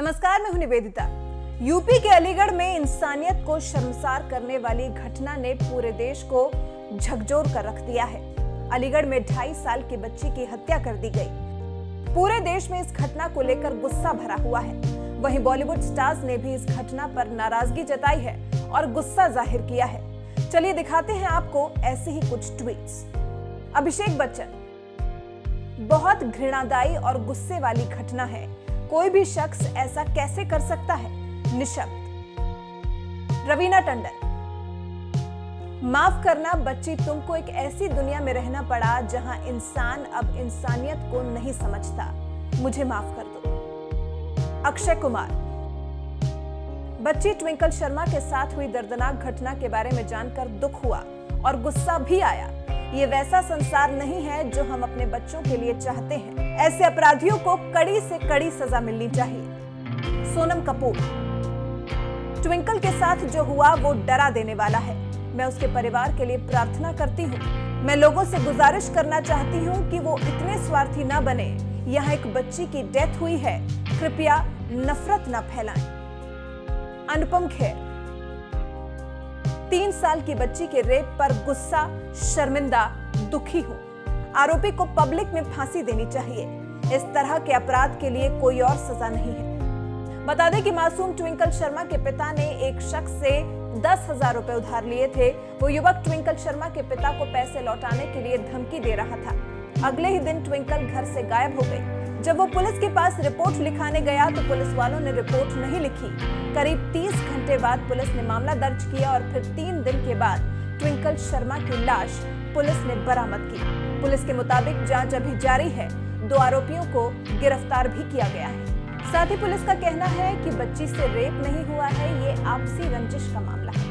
नमस्कार, मैं हूँ निवेदिता। यूपी के अलीगढ़ में इंसानियत को शर्मसार करने वाली घटना ने पूरे देश को झकझोर कर रख दिया है। अलीगढ़ में ढाई साल की बच्ची की हत्या कर दी गई। पूरे देश में इस घटना को लेकर गुस्सा भरा हुआ है। वहीं बॉलीवुड स्टार्स ने भी इस घटना पर नाराज़गी जताई है और गुस्सा ज़ाहिर किया है। चलिए दिखाते हैं आपको ऐसे ही कुछ ट्वीट्स अभिषेक बच्चन। बहुत घृणादायी और गुस्से वाली घटना है। कोई भी शख्स ऐसा कैसे कर सकता है? निशब्द। रवीना टंडन। माफ़ करना, बच्ची, तुमको एक ऐसी दुनिया में रहना पड़ा जहाँ इंसान अब इंसानियत को नहीं समझता। मुझे माफ़ कर दो। अक्षय कुमार। बच्ची, ट्विंकल शर्मा के साथ हुई दर्दनाक घटना के बारे में जानकर दुख हुआ और गुस्सा भी आया। ये वैसा संसार नहीं है जो हम अपने बच्चों के लिए चाहते हैं। ऐसे अपराधियों को कड़ी से कड़ी सजा मिलनी चाहिए। सोनम कपूर। ट्विंकल के साथ जो हुआ, वो डरा देने वाला है। मैं उसके परिवार के लिए प्रार्थना करती हूँ। मैं लोगों से गुजारिश करना चाहती हूँ कि वो इतने स्वार्थी न बने। यहाँ एक बच्ची की डेथ हुई है। कृपया नफरत न फैलाएँ। अनुपम खेर। तीन साल की बच्ची के रेप पर गुस्सा, शर्मिंदा, दुखी हूँ। आरोपी को पब्लिक में फांसी देनी चाहिए। इस तरह के अपराध के लिए कोई और सजा नहीं है। बता दें कि मासूम ट्विंकल शर्मा के पिता ने एक शख्स से दस हज़ार रुपए उधार लिए थे। वो युवक ट्विंकल शर्मा के पिता को पैसे लौटाने के लिए धमकी दे रहा था। अगले ही दिन ट्विंकल घर से गायब हो गई जब वो पुलिस के पास रिपोर्ट लिखाने गया तो पुलिस वालों ने रिपोर्ट नहीं लिखी। करीब 30 घंटे बाद पुलिस ने मामला दर्ज किया और फिर तीन दिन के बाद ट्विंकल शर्मा की लाश पुलिस ने बरामद की। पुलिस के मुताबिक जाँच अभी जारी है। दो आरोपियों को गिरफ़्तार भी किया गया है। साथ ही पुलिस का कहना है कि बच्ची से रेप नहीं हुआ है, ये आपसी रंजिश का मामला है।